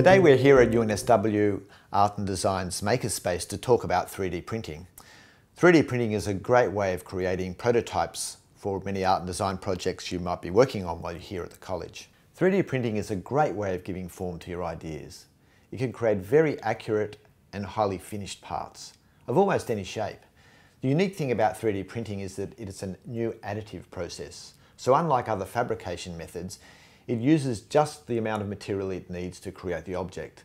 Today we're here at UNSW Art and Design's Makerspace to talk about 3D printing. 3D printing is a great way of creating prototypes for many art and design projects you might be working on while you're here at the college. 3D printing is a great way of giving form to your ideas. You can create very accurate and highly finished parts of almost any shape. The unique thing about 3D printing is that it is a new additive process. So unlike other fabrication methods, it uses just the amount of material it needs to create the object.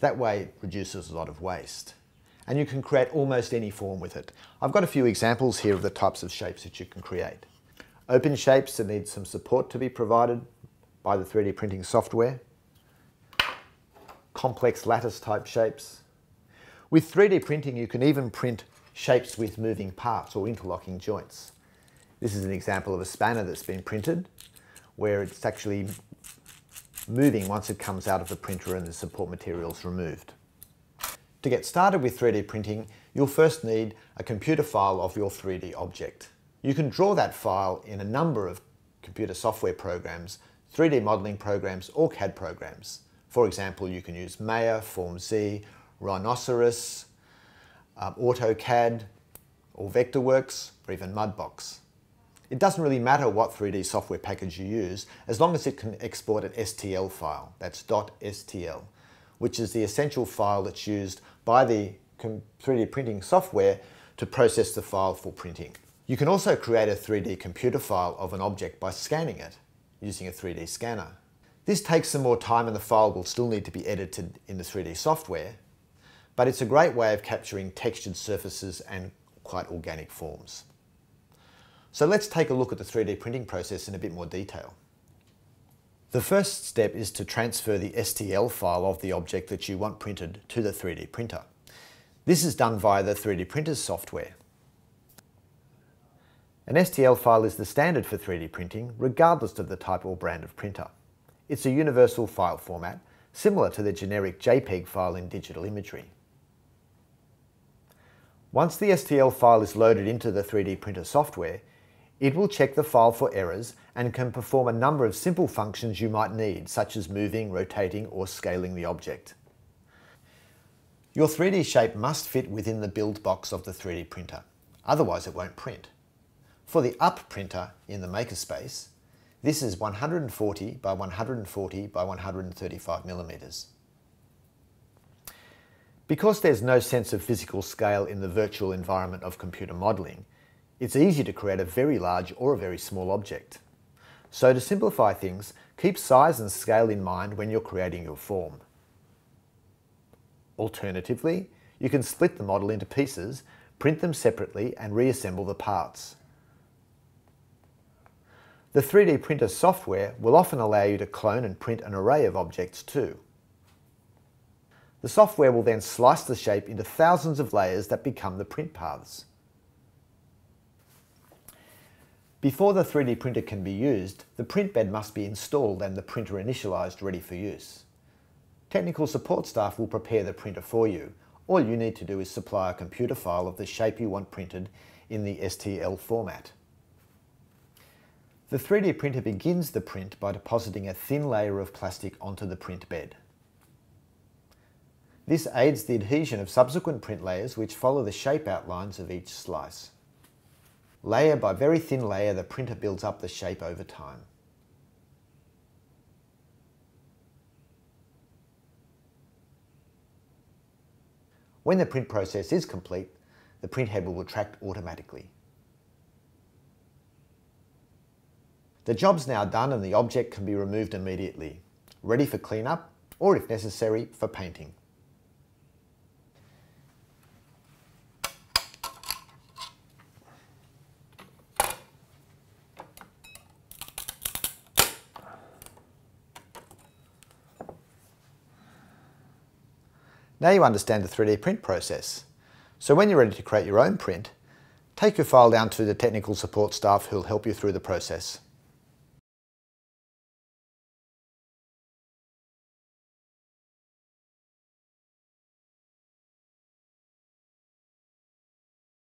That way it reduces a lot of waste. And you can create almost any form with it. I've got a few examples here of the types of shapes that you can create. Open shapes that need some support to be provided by the 3D printing software. Complex lattice type shapes. With 3D printing you can even print shapes with moving parts or interlocking joints. This is an example of a spanner that's been printed where it's actually moving once it comes out of the printer and the support material is removed. To get started with 3D printing, you'll first need a computer file of your 3D object. You can draw that file in a number of computer software programs, 3D modeling programs or CAD programs. For example, you can use Maya, FormZ, Rhinoceros, um, AutoCAD, or Vectorworks, or even Mudbox. It doesn't really matter what 3D software package you use, as long as it can export an STL file, that's .stl, which is the essential file that's used by the 3D printing software to process the file for printing. You can also create a 3D computer file of an object by scanning it using a 3D scanner. This takes some more time and the file will still need to be edited in the 3D software, but it's a great way of capturing textured surfaces and quite organic forms. So let's take a look at the 3D printing process in a bit more detail. The first step is to transfer the STL file of the object that you want printed to the 3D printer. This is done via the 3D printer's software. An STL file is the standard for 3D printing, regardless of the type or brand of printer. It's a universal file format, similar to the generic JPEG file in digital imagery. Once the STL file is loaded into the 3D printer software, it will check the file for errors and can perform a number of simple functions you might need, such as moving, rotating, or scaling the object. Your 3D shape must fit within the build box of the 3D printer, otherwise it won't print. For the UP printer in the Makerspace, this is 140 by 140 by 135 millimeters. Because there's no sense of physical scale in the virtual environment of computer modelling, it's easy to create a very large or a very small object. So to simplify things, keep size and scale in mind when you're creating your form. Alternatively, you can split the model into pieces, print them separately and reassemble the parts. The 3D printer software will often allow you to clone and print an array of objects too. The software will then slice the shape into thousands of layers that become the print paths. Before the 3D printer can be used, the print bed must be installed and the printer initialised ready for use. Technical support staff will prepare the printer for you. All you need to do is supply a computer file of the shape you want printed in the STL format. The 3D printer begins the print by depositing a thin layer of plastic onto the print bed. This aids the adhesion of subsequent print layers which follow the shape outlines of each slice. Layer by very thin layer, the printer builds up the shape over time. When the print process is complete, the print head will retract automatically. The job's now done and the object can be removed immediately, ready for cleanup or if necessary for painting. Now you understand the 3D print process. So when you're ready to create your own print, take your file down to the technical support staff who'll help you through the process.